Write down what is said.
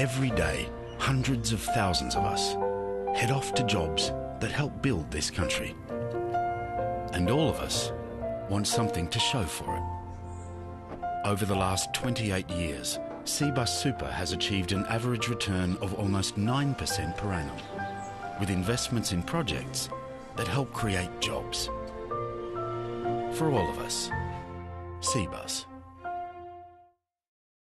Every day, hundreds of thousands of us head off to jobs that help build this country. And all of us want something to show for it. Over the last 28 years, Cbus Super has achieved an average return of almost 9% per annum, with investments in projects that help create jobs. For all of us, Cbus.